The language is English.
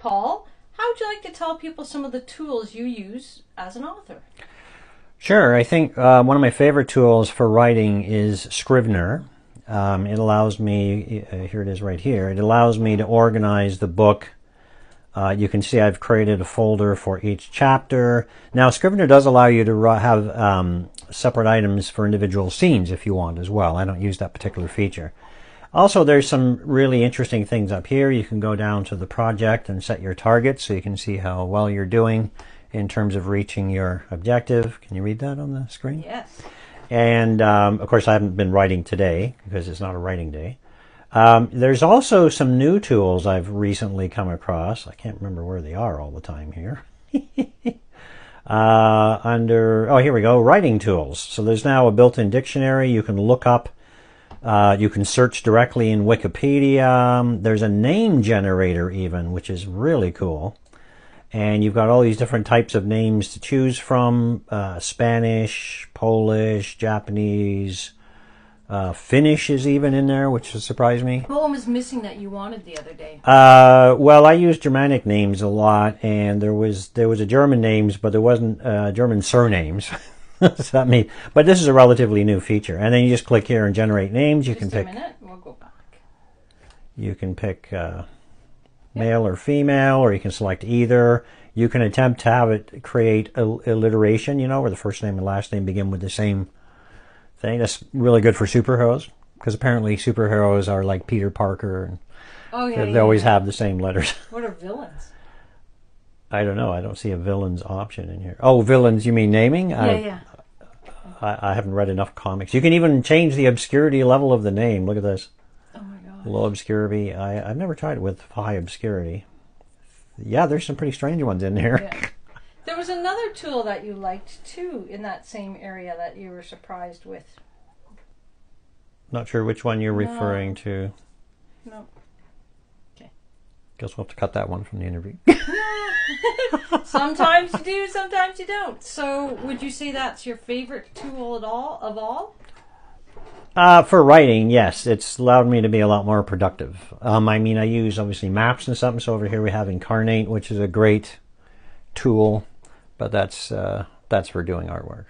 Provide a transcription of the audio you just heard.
Paul, how would you like to tell people some of the tools you use as an author? Sure. I think uh, one of my favorite tools for writing is Scrivener. Um, it allows me, uh, here it is right here, it allows me to organize the book. Uh, you can see I've created a folder for each chapter. Now, Scrivener does allow you to have um, separate items for individual scenes if you want as well. I don't use that particular feature. Also, there's some really interesting things up here. You can go down to the project and set your targets so you can see how well you're doing in terms of reaching your objective. Can you read that on the screen? Yes. And um, of course, I haven't been writing today because it's not a writing day. Um, there's also some new tools I've recently come across. I can't remember where they are all the time here. uh, under, oh, here we go, writing tools. So there's now a built in dictionary. You can look up uh, you can search directly in Wikipedia. There's a name generator even, which is really cool. And you've got all these different types of names to choose from uh, Spanish, Polish, Japanese, uh, Finnish is even in there, which surprised me. What one was missing that you wanted the other day? Uh, well, I use Germanic names a lot, and there was there was a German names, but there wasn't uh, German surnames. Does that mean? But this is a relatively new feature. And then you just click here and generate names. You Just can a pick. minute. We'll go back. You can pick uh, male or female, or you can select either. You can attempt to have it create alliteration. You know, where the first name and last name begin with the same thing. That's really good for superheroes because apparently superheroes are like Peter Parker, and Oh yeah. they, yeah, always yeah. have the same letters. What are villains? I don't know. I don't see a villains option in here. Oh, villains? You mean naming? Yeah, I, yeah. I, I haven't read enough comics. You can even change the obscurity level of the name. Look at this. Oh my god. Low obscurity. I, I've never tried it with high obscurity. Yeah, there's some pretty strange ones in here. Yeah. There was another tool that you liked too in that same area that you were surprised with. Not sure which one you're No. referring to. No. Guess we'll have to cut that one from the interview. Sometimes you do, sometimes you don't. So, would you say that's your favorite tool at all of all? Uh, for writing, yes, it's allowed me to be a lot more productive. Um, I mean, I use obviously maps and something. So over here we have Inkarnate, which is a great tool, but that's uh, that's for doing artwork.